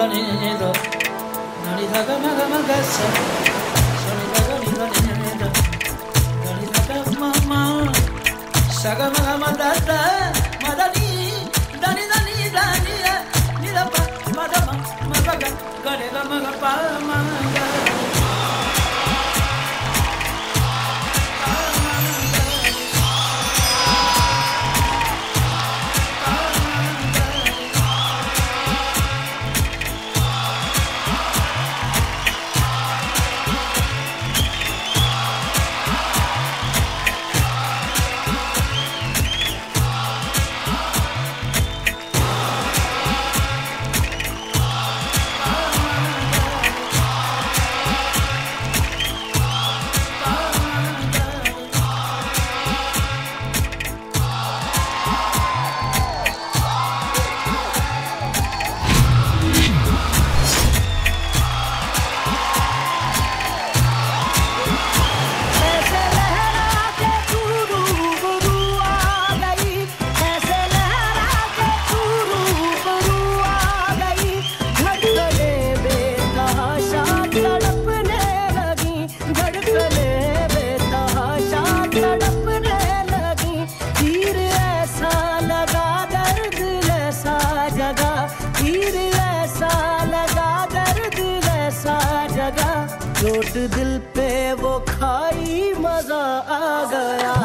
がねえぞ涙がまがまがさ。वो खाई मज़ा आ गया।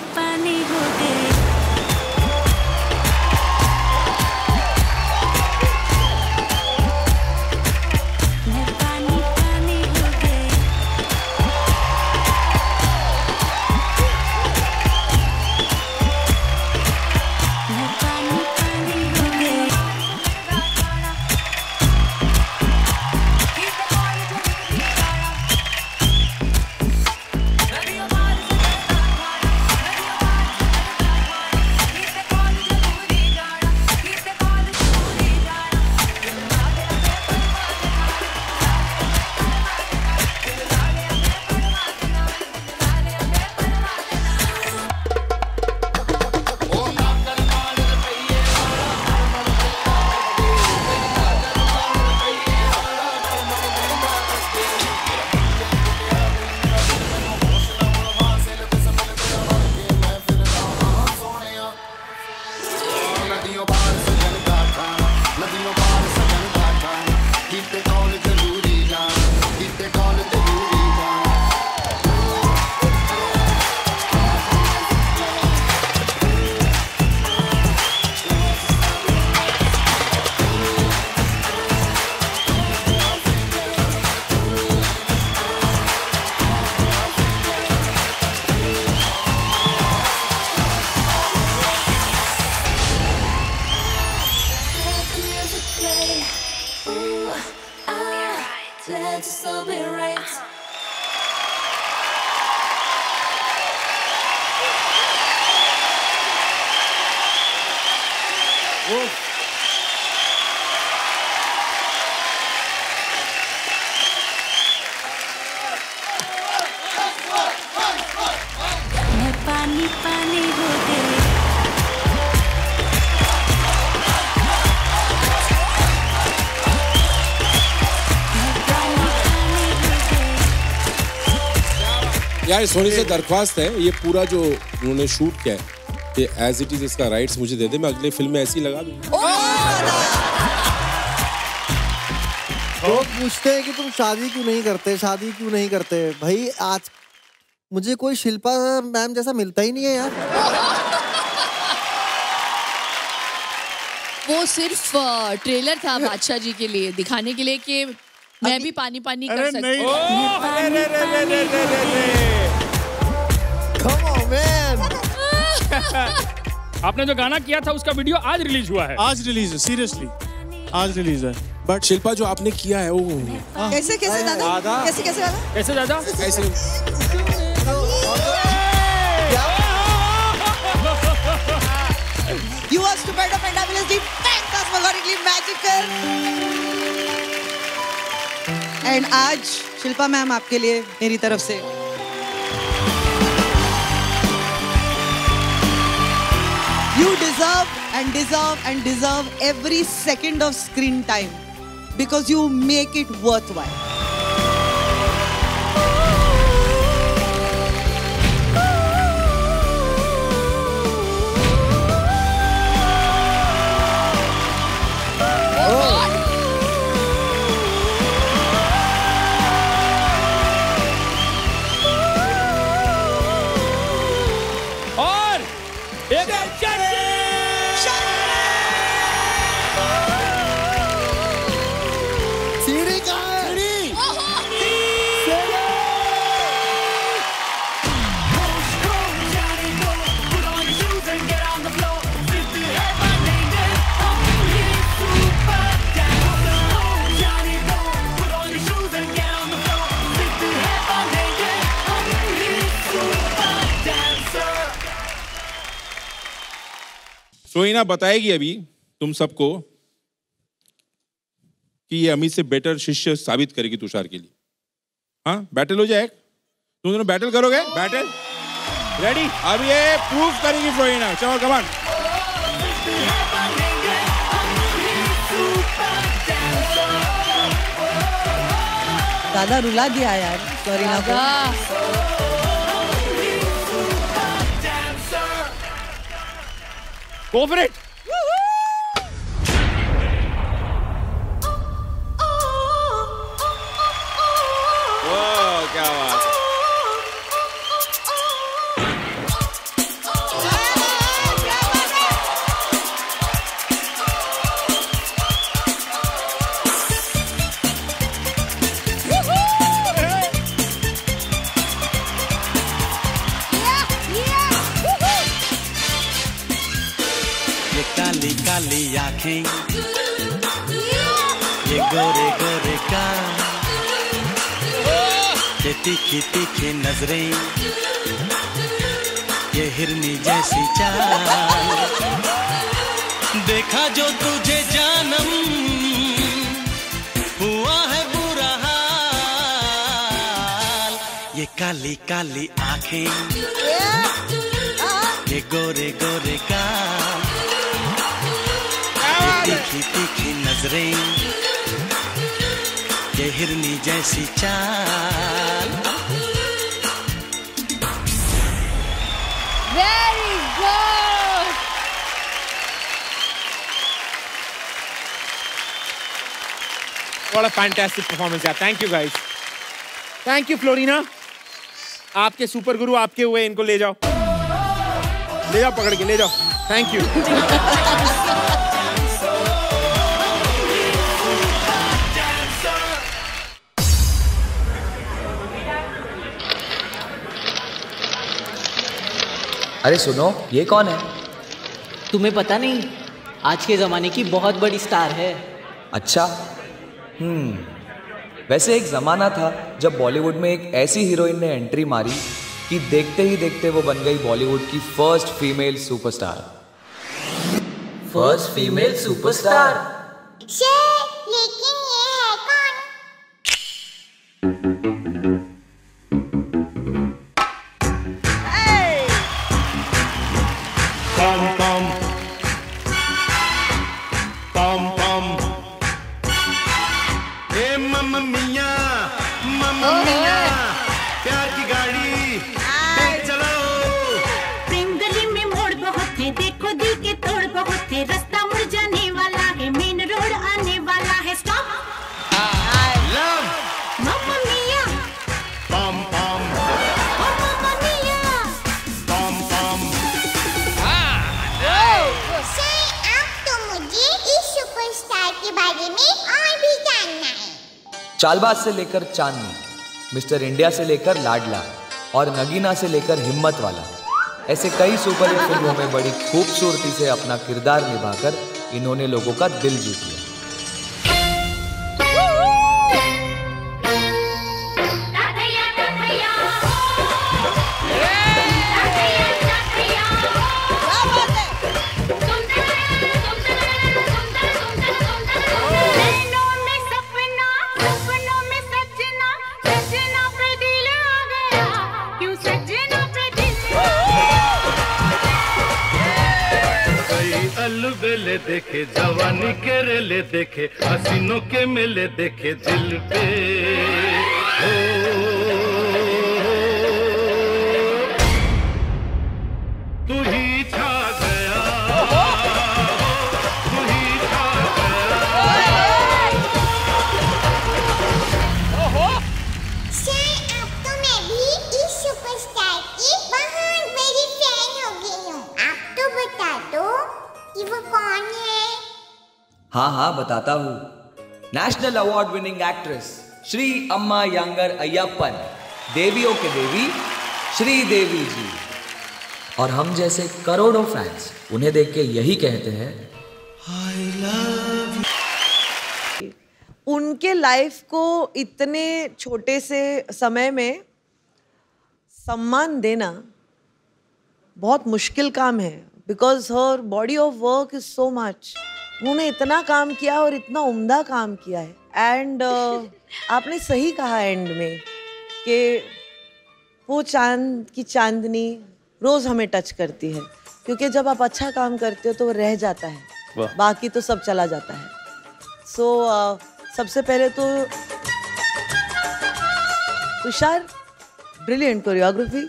पानी यार सोनी से दरख्वास्त है ये पूरा जो उन्होंने शूट किया है ये एज इट इज़ इसका राइट्स मुझे दे दे मैं अगले फ़िल्म में ऐसी लगा दूँगा। लोग पूछते हैं कि तुम शादी क्यों नहीं करते शादी क्यों नहीं करते? भाई आज मुझे कोई शिल्पा मैम जैसा मिलता ही नहीं है यार। वो सिर्फ़ ट्रेलर था बादशाह जी के लिए दिखाने के लिए कि मैं भी पानी पानी कर सकती हूँ। Man. आपने जो गाना किया था उसका वीडियो आज रिलीज़ हुआ है। आज रिलीज़ है सीरियसली आज रिलीज़ है. बट शिल्पा जो आपने किया है वो कैसे कैसे दादा? कैसे कैसे दादा? कैसे दादा? ऐसे You are stupid, fabulously, fantasmagorically magical. And आज शिल्पा मैम आपके लिए मेरी तरफ़ से You deserve and deserve and deserve every second of screen time because you make it worthwhile. एक सीढ़ी सोइना बताएगी अभी तुम सबको कि ये अमित से बेटर शिष्य साबित करेगी तुषार के लिए। हाँ बैटल हो जाए तुम दोनों बैटल करोगे? बैटल रेडी अब ये प्रूफ करेगी सोइना चलो कमान दादा रुला दिया यार सॉरी ना दादा गो फॉर काली आँखें। ये गोरे गोरे का ये तीखी तीखी नज़रें। ये हिरनी जैसी चाल। देखा जो तुझे जानम हुआ है बुरा हाल। ये काली काली आँखें। ये गोरे गोरे ये तीखी तीखी नज़रें ये हिरनी जैसी चाल very good What a fantastic performance, yeah. Thank you, guys. Thank you, Florina. आपके सुपर गुरु आपके हुए इनको ले जाओ ले जाओ पकड़ के ले जाओ थैंक यू अरे सुनो ये कौन है? तुम्हें पता नहीं आज के ज़माने की बहुत बड़ी स्टार है। अच्छा? हम्म वैसे एक ज़माना था जब बॉलीवुड में एक ऐसी हीरोइन ने एंट्री मारी कि देखते ही देखते वो बन गई बॉलीवुड की first female superstar first female superstar ए मिया मम्मा मिया प्यार की गाड़ी चालबाज से लेकर चांदनी, मिस्टर इंडिया से लेकर लाडला और नगीना से लेकर हिम्मत वाला, ऐसे कई सुपरहिट फ़िल्मों में बड़ी खूबसूरती से अपना किरदार निभाकर इन्होंने लोगों का दिल जीत लिया। देखे जवानी के रेले देखे हसीनों के मेले देखे दिल पे। हो हाँ हाँ बताता हूँ। National award winning actress Shri Amma Yanger Ayyappan, देवियों के देवी श्री देवी जी। और हम जैसे करोड़ों फैंस उन्हें देख के यही कहते हैं उनके लाइफ को इतने छोटे से समय में सम्मान देना बहुत मुश्किल काम है because her body of work is so much उन्होंने इतना काम किया और इतना उम्दा काम किया है। एंड uh, आपने सही कहा एंड में कि वो चाँद की चांदनी रोज हमें टच करती है। क्योंकि जब आप अच्छा काम करते हो तो वो रह जाता है। बाकी तो सब चला जाता है। सो so, uh, सबसे पहले तो Tushar brilliant choreography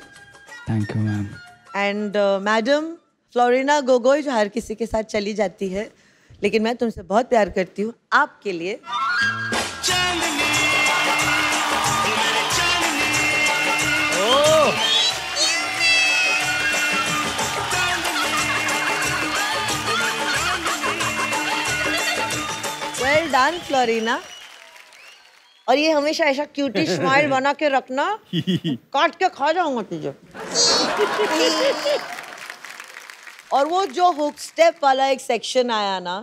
thank you ma'am and madam Florina Gogoi जो हर किसी के साथ चली जाती है लेकिन मैं तुमसे बहुत प्यार करती हूँ आपके लिए। वेल डन फ्लोरिना और ये हमेशा ऐसा क्यूटी स्माइल बना के रखना काट के खा जाऊँगा तुझे। और वो जो हुक स्टेप वाला एक सेक्शन आया ना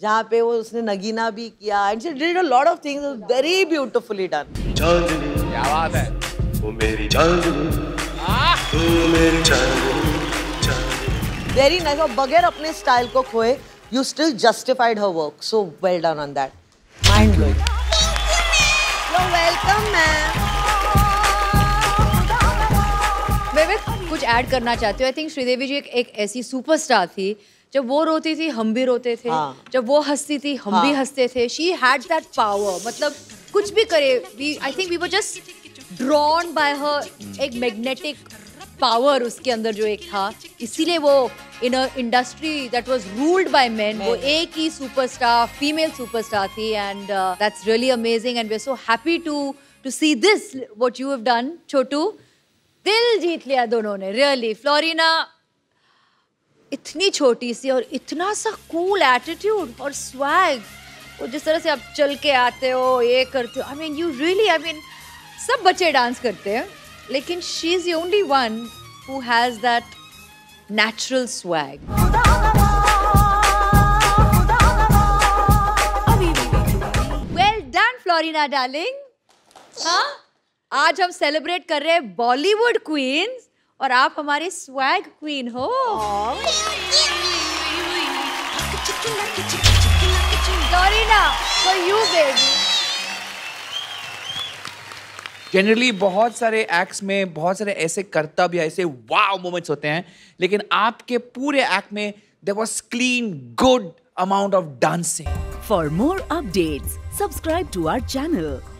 जहाँ पे वो उसने नगीना भी किया and she did a lot of things very beautifully done क्या बात है? वो मेरी तू मेरी वेरी नाइस और बगैर अपने स्टाइल को खोए you still justified her work so well done on that mind blowing welcome ma'am कुछ ऐड करना चाहती हूँ? आई थिंक श्रीदेवी जी एक, एक ऐसी सुपरस्टार थी। जब वो रोती थी हम भी रोते थे। हाँ। जब वो हंसती थी हम हाँ. भी। हँसते थे। शी हैड दैट पावर मतलब कुछ भी करे we I think we were just drawn by her एक मैग्नेटिक पावर उसके अंदर जो एक था। इसीलिए वो in industry that was ruled by men वो एक ही सुपरस्टार फीमेल सुपरस्टार थी। And that's really amazing and we are so happy to to see this what you have done छोटू दिल जीत लिया दोनों ने रियली फ्लोरिना इतनी छोटी सी और इतना सा कूल एटीट्यूड और स्वैग वो जिस तरह से आप चल के आते हो, ये करते हो I mean you really I mean सब बच्चे डांस करते हैं, लेकिन she is only one who has that natural swag Florina darling हाँ आज हम सेलिब्रेट कर रहे हैं बॉलीवुड क्वींस और आप हमारे स्वैग क्वीन हो। फॉर यू बेबी जनरली बहुत सारे एक्ट्स में बहुत सारे ऐसे कर्तव्य या ऐसे वाव मोमेंट्स होते हैं लेकिन आपके पूरे एक्ट में there was clean good amount of dancing for more updates, subscribe to our channel,